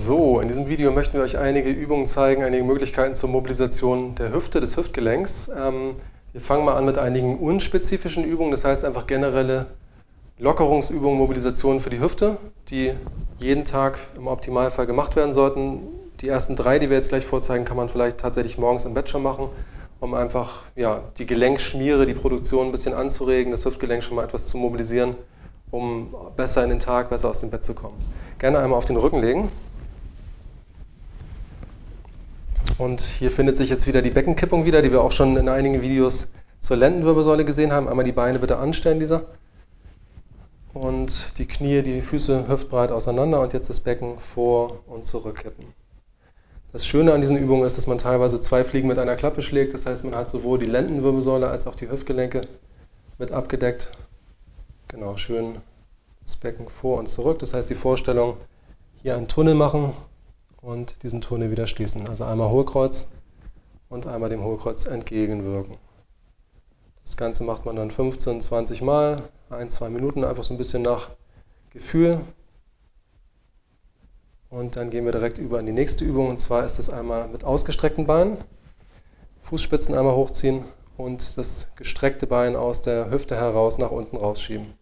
So, in diesem Video möchten wir euch einige Übungen zeigen, einige Möglichkeiten zur Mobilisation der Hüfte, des Hüftgelenks. Ähm, wir fangen mal an mit einigen unspezifischen Übungen, das heißt einfach generelle Lockerungsübungen, Mobilisationen für die Hüfte, die jeden Tag im Optimalfall gemacht werden sollten. Die ersten drei, die wir jetzt gleich vorzeigen, kann man vielleicht tatsächlich morgens im Bett schon machen, um einfach ja, die Gelenkschmiere, die Produktion ein bisschen anzuregen, das Hüftgelenk schon mal etwas zu mobilisieren, um besser in den Tag, besser aus dem Bett zu kommen. Gerne einmal auf den Rücken legen. Und hier findet sich jetzt wieder die Beckenkippung wieder, die wir auch schon in einigen Videos zur Lendenwirbelsäule gesehen haben. Einmal die Beine bitte anstellen, dieser. Und die Knie, die Füße hüftbreit auseinander und jetzt das Becken vor und zurückkippen. Das Schöne an diesen Übungen ist, dass man teilweise zwei Fliegen mit einer Klappe schlägt. Das heißt, man hat sowohl die Lendenwirbelsäule als auch die Hüftgelenke mit abgedeckt. Genau, schön das Becken vor und zurück. Das heißt, die Vorstellung, hier einen Tunnel machen, und diesen Tunnel wieder schließen. Also einmal Hohlkreuz und einmal dem Hohlkreuz entgegenwirken. Das Ganze macht man dann 15, 20 Mal, ein, zwei Minuten, einfach so ein bisschen nach Gefühl. Und dann gehen wir direkt über in die nächste Übung und zwar ist es einmal mit ausgestreckten Beinen. Fußspitzen einmal hochziehen und das gestreckte Bein aus der Hüfte heraus nach unten rausschieben.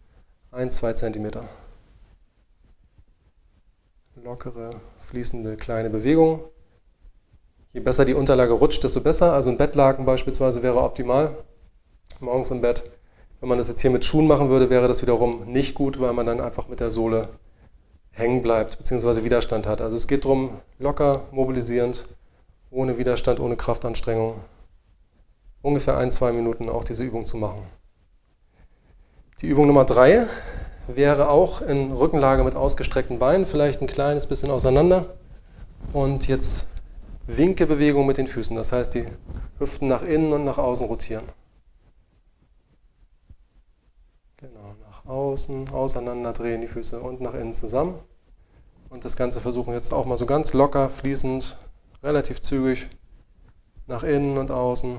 Ein, zwei Zentimeter lockere, fließende kleine Bewegung. Je besser die Unterlage rutscht, desto besser. Also ein Bettlaken beispielsweise wäre optimal. Morgens im Bett. Wenn man das jetzt hier mit Schuhen machen würde, wäre das wiederum nicht gut, weil man dann einfach mit der Sohle hängen bleibt bzw. Widerstand hat. Also es geht darum, locker, mobilisierend, ohne Widerstand, ohne Kraftanstrengung, ungefähr ein, zwei Minuten auch diese Übung zu machen. Die Übung Nummer drei wäre auch in Rückenlage mit ausgestreckten Beinen, vielleicht ein kleines bisschen auseinander. Und jetzt Winkebewegung mit den Füßen, das heißt die Hüften nach innen und nach außen rotieren. Genau, nach außen, auseinander drehen die Füße und nach innen zusammen. Und das Ganze versuchen jetzt auch mal so ganz locker, fließend, relativ zügig nach innen und außen.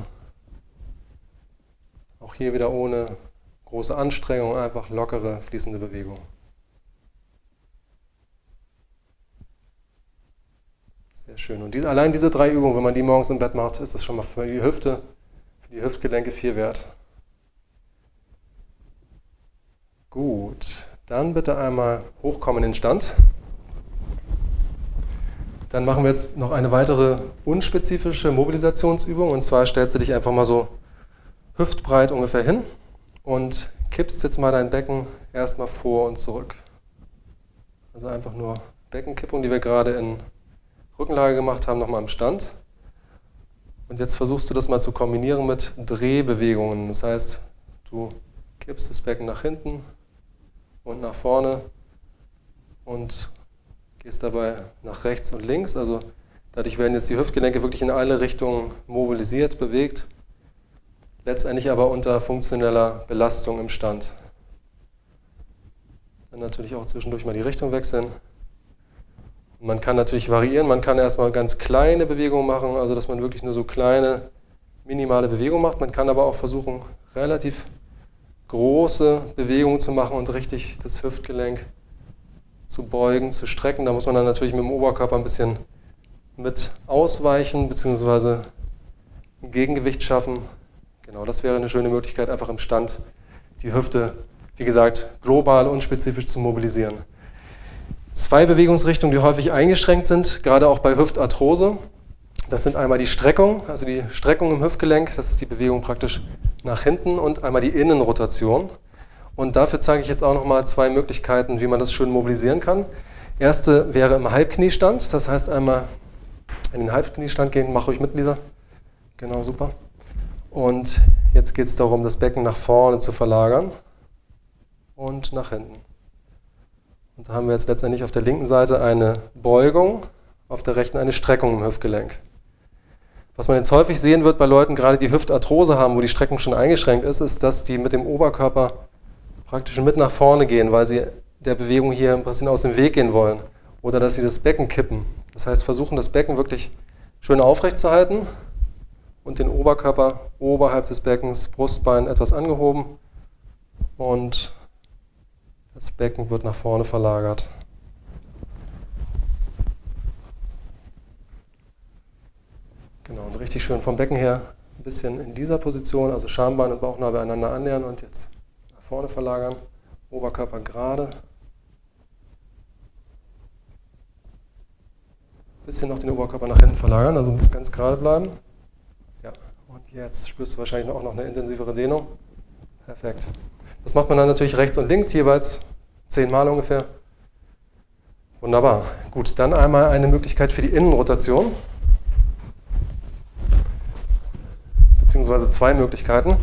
Auch hier wieder ohne große Anstrengung, einfach lockere, fließende Bewegung. Sehr schön. Und diese, allein diese drei Übungen, wenn man die morgens im Bett macht, ist das schon mal für die Hüfte, für die Hüftgelenke viel wert. Gut, dann bitte einmal hochkommen in den Stand. Dann machen wir jetzt noch eine weitere unspezifische Mobilisationsübung. Und zwar stellst du dich einfach mal so hüftbreit ungefähr hin und kippst jetzt mal dein Becken erstmal vor und zurück. Also einfach nur Beckenkippung, die wir gerade in Rückenlage gemacht haben, nochmal im Stand. Und jetzt versuchst du das mal zu kombinieren mit Drehbewegungen. Das heißt, du kippst das Becken nach hinten und nach vorne und gehst dabei nach rechts und links. Also dadurch werden jetzt die Hüftgelenke wirklich in alle Richtungen mobilisiert, bewegt letztendlich aber unter funktioneller Belastung im Stand. Dann natürlich auch zwischendurch mal die Richtung wechseln. Man kann natürlich variieren, man kann erstmal ganz kleine Bewegungen machen, also dass man wirklich nur so kleine, minimale Bewegungen macht. Man kann aber auch versuchen, relativ große Bewegungen zu machen und richtig das Hüftgelenk zu beugen, zu strecken. Da muss man dann natürlich mit dem Oberkörper ein bisschen mit ausweichen bzw. ein Gegengewicht schaffen. Genau, das wäre eine schöne Möglichkeit, einfach im Stand die Hüfte, wie gesagt, global und spezifisch zu mobilisieren. Zwei Bewegungsrichtungen, die häufig eingeschränkt sind, gerade auch bei Hüftarthrose. Das sind einmal die Streckung, also die Streckung im Hüftgelenk, das ist die Bewegung praktisch nach hinten und einmal die Innenrotation. Und dafür zeige ich jetzt auch nochmal zwei Möglichkeiten, wie man das schön mobilisieren kann. Erste wäre im Halbkniestand, das heißt einmal in den Halbkniestand gehen, mach ruhig mit, Lisa. Genau, super. Und jetzt geht es darum, das Becken nach vorne zu verlagern und nach hinten. Und da haben wir jetzt letztendlich auf der linken Seite eine Beugung, auf der rechten eine Streckung im Hüftgelenk. Was man jetzt häufig sehen wird bei Leuten, gerade die Hüftarthrose haben, wo die Streckung schon eingeschränkt ist, ist, dass die mit dem Oberkörper praktisch mit nach vorne gehen, weil sie der Bewegung hier ein bisschen aus dem Weg gehen wollen. Oder dass sie das Becken kippen. Das heißt, versuchen das Becken wirklich schön aufrecht zu halten und den Oberkörper oberhalb des Beckens, Brustbein etwas angehoben und das Becken wird nach vorne verlagert. Genau, und richtig schön vom Becken her ein bisschen in dieser Position, also Schambein und Bauchnabel einander annähern und jetzt nach vorne verlagern, Oberkörper gerade. Bisschen noch den Oberkörper nach hinten verlagern, also ganz gerade bleiben. Jetzt spürst du wahrscheinlich auch noch eine intensivere Dehnung. Perfekt. Das macht man dann natürlich rechts und links, jeweils zehnmal ungefähr. Wunderbar. Gut, dann einmal eine Möglichkeit für die Innenrotation. Beziehungsweise zwei Möglichkeiten.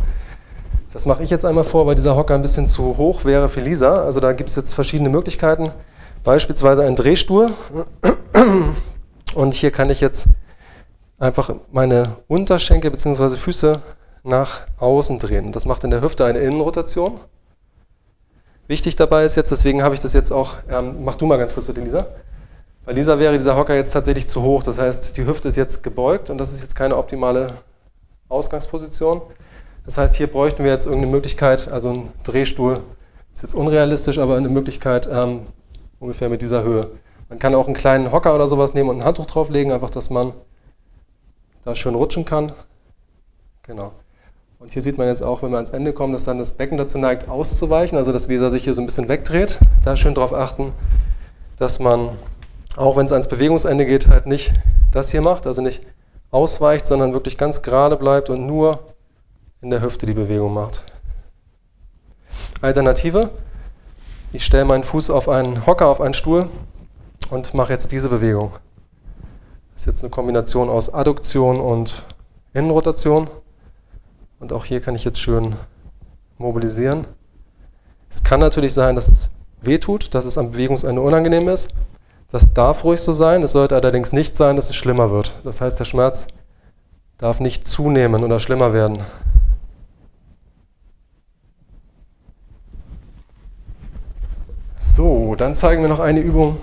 Das mache ich jetzt einmal vor, weil dieser Hocker ein bisschen zu hoch wäre für Lisa. Also da gibt es jetzt verschiedene Möglichkeiten. Beispielsweise ein Drehstuhl. Und hier kann ich jetzt einfach meine Unterschenkel bzw. Füße nach außen drehen. Das macht in der Hüfte eine Innenrotation. Wichtig dabei ist jetzt, deswegen habe ich das jetzt auch, ähm, mach du mal ganz kurz bitte, Lisa. Bei Lisa wäre dieser Hocker jetzt tatsächlich zu hoch. Das heißt, die Hüfte ist jetzt gebeugt und das ist jetzt keine optimale Ausgangsposition. Das heißt, hier bräuchten wir jetzt irgendeine Möglichkeit, also ein Drehstuhl ist jetzt unrealistisch, aber eine Möglichkeit ähm, ungefähr mit dieser Höhe. Man kann auch einen kleinen Hocker oder sowas nehmen und ein Handtuch drauflegen, einfach, dass man da schön rutschen kann. Genau. Und hier sieht man jetzt auch, wenn wir ans Ende kommen, dass dann das Becken dazu neigt, auszuweichen, also dass Leser sich hier so ein bisschen wegdreht. Da schön darauf achten, dass man, auch wenn es ans Bewegungsende geht, halt nicht das hier macht, also nicht ausweicht, sondern wirklich ganz gerade bleibt und nur in der Hüfte die Bewegung macht. Alternative, ich stelle meinen Fuß auf einen Hocker, auf einen Stuhl und mache jetzt diese Bewegung. Das ist jetzt eine Kombination aus Adduktion und Innenrotation. Und auch hier kann ich jetzt schön mobilisieren. Es kann natürlich sein, dass es wehtut, dass es am Bewegungsende unangenehm ist. Das darf ruhig so sein. Es sollte allerdings nicht sein, dass es schlimmer wird. Das heißt, der Schmerz darf nicht zunehmen oder schlimmer werden. So, dann zeigen wir noch eine Übung,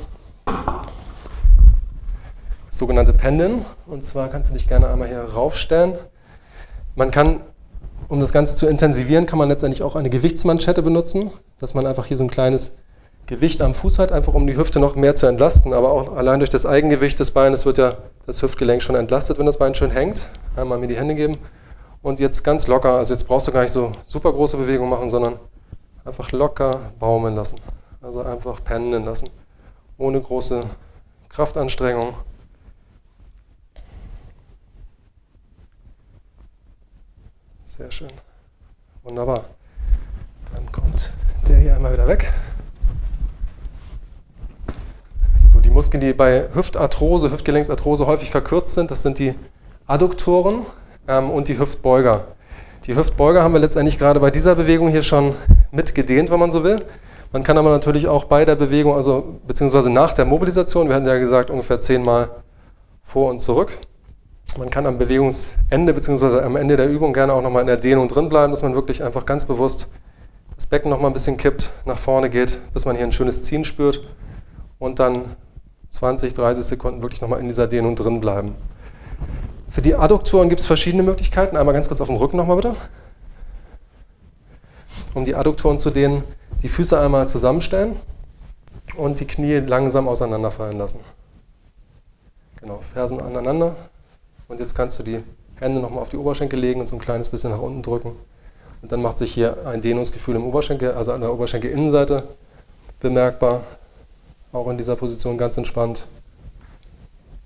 sogenannte Pendeln. Und zwar kannst du dich gerne einmal hier raufstellen. Man kann um das Ganze zu intensivieren, kann man letztendlich auch eine Gewichtsmanschette benutzen, dass man einfach hier so ein kleines Gewicht am Fuß hat, einfach um die Hüfte noch mehr zu entlasten. Aber auch allein durch das Eigengewicht des Beines wird ja das Hüftgelenk schon entlastet, wenn das Bein schön hängt. Einmal mir die Hände geben und jetzt ganz locker, also jetzt brauchst du gar nicht so super große Bewegungen machen, sondern einfach locker baumeln lassen. Also einfach pendeln lassen, ohne große Kraftanstrengung. Sehr schön. Wunderbar. Dann kommt der hier einmal wieder weg. So, die Muskeln, die bei Hüftarthrose, Hüftgelenksarthrose häufig verkürzt sind, das sind die Adduktoren ähm, und die Hüftbeuger. Die Hüftbeuger haben wir letztendlich gerade bei dieser Bewegung hier schon mitgedehnt, wenn man so will. Man kann aber natürlich auch bei der Bewegung, also beziehungsweise nach der Mobilisation, wir hatten ja gesagt ungefähr zehnmal vor und zurück, man kann am Bewegungsende bzw. am Ende der Übung gerne auch nochmal in der Dehnung drin bleiben, dass man wirklich einfach ganz bewusst das Becken nochmal ein bisschen kippt, nach vorne geht, bis man hier ein schönes Ziehen spürt und dann 20, 30 Sekunden wirklich nochmal in dieser Dehnung drin bleiben. Für die Adduktoren gibt es verschiedene Möglichkeiten. Einmal ganz kurz auf dem Rücken nochmal bitte. Um die Adduktoren zu dehnen, die Füße einmal zusammenstellen und die Knie langsam auseinanderfallen lassen. Genau, Fersen aneinander, und jetzt kannst du die Hände nochmal auf die Oberschenkel legen und so ein kleines bisschen nach unten drücken. Und dann macht sich hier ein Dehnungsgefühl im Oberschenkel, also an der Oberschenkelinnenseite bemerkbar. Auch in dieser Position ganz entspannt.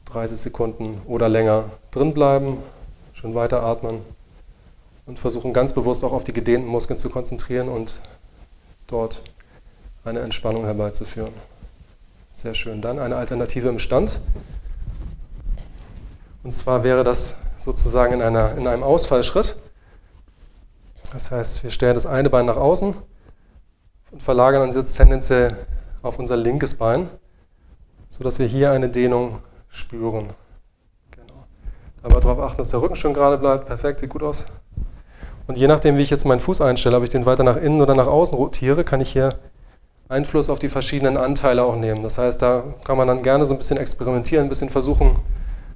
30 Sekunden oder länger drin bleiben, schön weiteratmen und versuchen ganz bewusst auch auf die gedehnten Muskeln zu konzentrieren und dort eine Entspannung herbeizuführen. Sehr schön. Dann eine Alternative im Stand. Und zwar wäre das sozusagen in, einer, in einem Ausfallschritt. Das heißt, wir stellen das eine Bein nach außen und verlagern uns jetzt tendenziell auf unser linkes Bein, sodass wir hier eine Dehnung spüren. Genau. Aber darauf achten, dass der Rücken schön gerade bleibt. Perfekt, sieht gut aus. Und je nachdem, wie ich jetzt meinen Fuß einstelle, ob ich den weiter nach innen oder nach außen rotiere, kann ich hier Einfluss auf die verschiedenen Anteile auch nehmen. Das heißt, da kann man dann gerne so ein bisschen experimentieren, ein bisschen versuchen,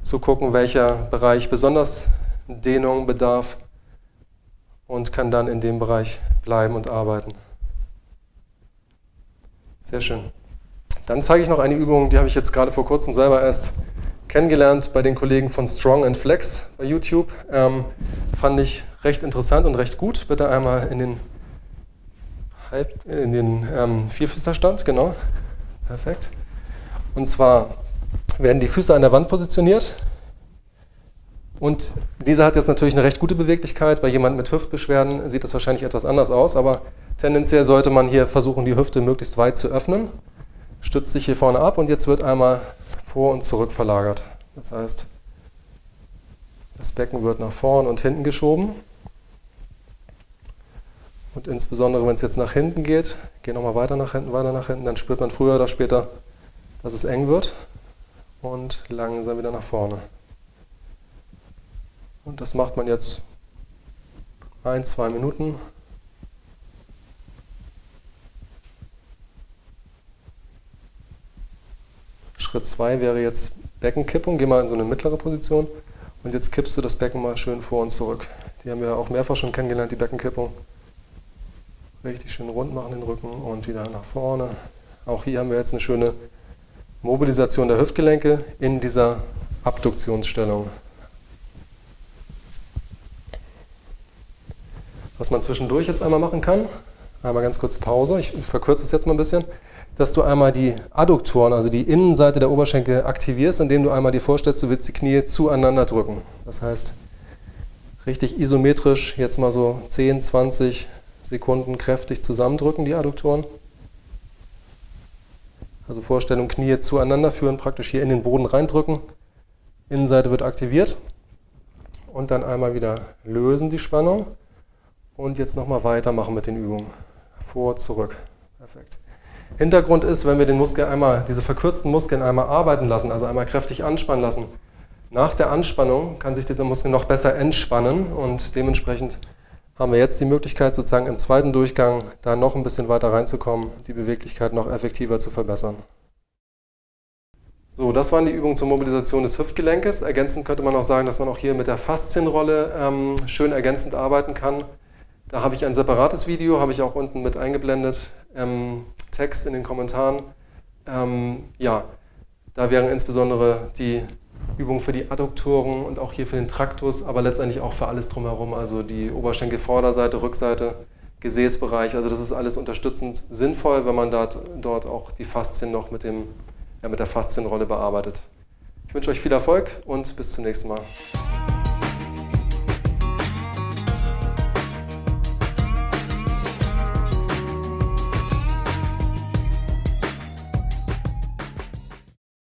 zu gucken, welcher Bereich besonders Dehnung bedarf und kann dann in dem Bereich bleiben und arbeiten. Sehr schön. Dann zeige ich noch eine Übung, die habe ich jetzt gerade vor kurzem selber erst kennengelernt bei den Kollegen von Strong and Flex bei YouTube. Ähm, fand ich recht interessant und recht gut. Bitte einmal in den, Halb, in den ähm, Vierfüßlerstand, genau. Perfekt. Und zwar werden die Füße an der Wand positioniert. Und dieser hat jetzt natürlich eine recht gute Beweglichkeit. Bei jemandem mit Hüftbeschwerden sieht das wahrscheinlich etwas anders aus, aber tendenziell sollte man hier versuchen, die Hüfte möglichst weit zu öffnen. Stützt sich hier vorne ab und jetzt wird einmal vor und zurück verlagert. Das heißt, das Becken wird nach vorn und hinten geschoben. Und insbesondere, wenn es jetzt nach hinten geht, geht nochmal weiter nach hinten, weiter nach hinten, dann spürt man früher oder später, dass es eng wird. Und langsam wieder nach vorne. Und das macht man jetzt ein, zwei Minuten. Schritt 2 wäre jetzt Beckenkippung. Geh mal in so eine mittlere Position. Und jetzt kippst du das Becken mal schön vor und zurück. Die haben wir auch mehrfach schon kennengelernt, die Beckenkippung. Richtig schön rund machen den Rücken und wieder nach vorne. Auch hier haben wir jetzt eine schöne Mobilisation der Hüftgelenke in dieser Abduktionsstellung. Was man zwischendurch jetzt einmal machen kann, einmal ganz kurz Pause, ich verkürze es jetzt mal ein bisschen, dass du einmal die Adduktoren, also die Innenseite der Oberschenkel aktivierst, indem du einmal dir vorstellst, du willst die Knie zueinander drücken. Das heißt, richtig isometrisch jetzt mal so 10, 20 Sekunden kräftig zusammendrücken, die Adduktoren. Also Vorstellung, Knie zueinander führen, praktisch hier in den Boden reindrücken. Innenseite wird aktiviert. Und dann einmal wieder lösen die Spannung. Und jetzt nochmal weitermachen mit den Übungen. Vor, zurück. Perfekt. Hintergrund ist, wenn wir den Muskel einmal, diese verkürzten Muskeln einmal arbeiten lassen, also einmal kräftig anspannen lassen, nach der Anspannung kann sich dieser Muskel noch besser entspannen und dementsprechend haben wir jetzt die Möglichkeit, sozusagen im zweiten Durchgang da noch ein bisschen weiter reinzukommen, die Beweglichkeit noch effektiver zu verbessern. So, das waren die Übungen zur Mobilisation des Hüftgelenkes. Ergänzend könnte man auch sagen, dass man auch hier mit der Faszienrolle ähm, schön ergänzend arbeiten kann. Da habe ich ein separates Video, habe ich auch unten mit eingeblendet, ähm, Text in den Kommentaren. Ähm, ja, da wären insbesondere die Übungen für die Adduktoren und auch hier für den Traktus, aber letztendlich auch für alles drumherum, also die Oberschenkelvorderseite, Rückseite, Gesäßbereich. Also das ist alles unterstützend sinnvoll, wenn man dort, dort auch die Faszien noch mit, dem, ja, mit der Faszienrolle bearbeitet. Ich wünsche euch viel Erfolg und bis zum nächsten Mal.